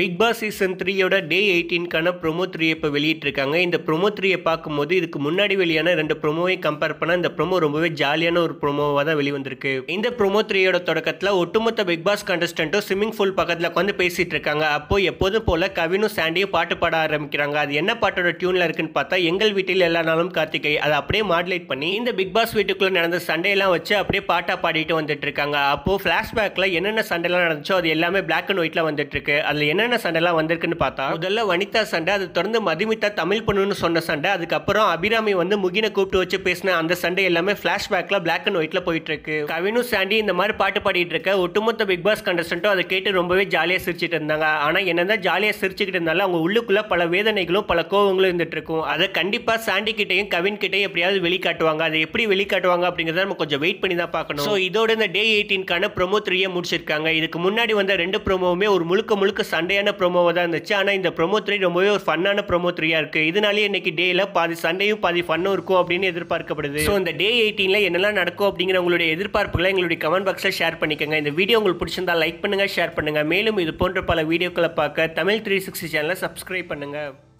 Big Boss season த்ரீயோட டே எயிட்டீன்கான promo three இப்போ வெளியிட்டிருக்காங்க. இந்த ப்ரோமோ த்ரீயை பார்க்கும்போது இதுக்கு முன்னாடி வெளியான ரெண்டு ப்ரோமோவையும் கம்பேர் பண்ணால் இந்த ப்ரோமோ ரொம்பவே ஜாலியான ஒரு ப்ரொமோவாக தான் வெளிவந்திருக்கு. இந்த ப்ரோமோ த்ரீயோட தொடக்கத்தில் ஒட்டுமொத்த பிக் பாஸ் கண்டஸ்டண்ட்டும் ஸ்விம்மிங் பூல் பக்கத்தில் உட்காந்து பேசிகிட்டு இருக்காங்க. அப்போ எப்போதும் போல் கவினும் சாண்டியும் பாட்டு பாட ஆரம்பிக்கிறாங்க. அது என்ன பாட்டோட டியூனில் இருக்குன்னு பார்த்தா எங்கள் வீட்டில் எல்லா நாளும் கார்த்திகை. அதை அப்படியே மாடுலேட் பண்ணி இந்த பிக் பாஸ் வீட்டுக்குள்ளே நடந்த சண்டையெல்லாம் வச்சு அப்படியே பாட்டாக பாடிட்டு வந்துட்டு இருக்காங்க. அப்போது ஃப்ளாஷ்பேக்கில் என்னென்ன சண்டைலாம் நடந்துச்சோ அது எல்லாமே பிளாக் அண்ட் ஒயிட்டில் வந்துட்டு இருக்கு. அதில் என்னென்ன சண்டைலாம் வந்திருக்குன்னு பார்த்தா முதல்ல வனிதா சண்டை அது தொடர்ந்து மதுமிதா தமிழ் பொண்ணுன்னு சொன்ன சண்டை அதுக்கப்புறம் அபிராமி வந்து முகினை கூப்பிட்டு வச்சு பேசின அந்த சண்டை எல்லாமே ஃப்ளாஷ்பேக்கில் பிளாக் அண்ட் ஒயிட்டில் போயிட்டு இருக்கு கவினும் சாண்டி இந்த மாதிரி பாட்டு பாடிட்டு இருக்க ஒட்டுமொத்த பிக் பாஸ் கண்டஸ்டன்ட்டும் அதை கேட்டு ரொம்பவே ஜாலியாக சிரிச்சிட்டு இருந்தாங்க. ஆனால் என்னதான் ஜாலியாக சிரிச்சுக்கிட்டு இருந்தாலும் அவங்க உள்ளுக்குள்ள பல வேதனைகளும் பல கோவங்களும் இருந்துட்டு இருக்கும். அதை கண்டிப்பாக சாண்டி கிட்டையும் கவின் கிட்டையும் எப்படியாவது வெளிக்காட்டுவாங்க. அதை எப்படி வெளிக்காட்டுவாங்க அப்படிங்கிறத நம்ம கொஞ்சம் வெயிட் பண்ணி தான் பார்க்கணும். ஸோ இதோட இந்த டே எயிட்டீன்கான ப்ரோமோ த்ரீயை முடிச்சிருக்காங்க. இதுக்கு முன்னாடி வந்த ரெண்டு ப்ரோமோவுமே ஒரு முழுக்க முழுக்க சண்டை சண்டையான ப்ரொமோவாக தான் இருந்துச்சு. ஆனால் இந்த ப்ரோமோ த்ரீ ரொம்பவே ஒரு ஃபன்னான ப்ரோமோ த்ரீயாக இருக்குது இதனாலேயே இன்னைக்கு டேயில் பாதி சண்டையும் பாதி ஃபன்னும் இருக்கும் அப்படின்னு எதிர்பார்க்கப்படுது. ஸோ இந்த டே எயிட்டீனில் என்னெல்லாம் நடக்கும் அப்படிங்கிற உங்களுடைய எதிர்பார்ப்புகளை எங்களுடைய கமெண்ட் பாக்ஸில் ஷேர் பண்ணிக்கோங்க. இந்த வீடியோ உங்களுக்கு பிடிச்சிருந்தா லைக் பண்ணுங்கள் ஷேர் பண்ணுங்கள் மேலும் இது போன்ற பல வீடியோக்களை பார்க்க தமிழ் த்ரீ சிக்ஸ்டி சேனலை சப்ஸ்கிரைப் பண்ணுங்கள்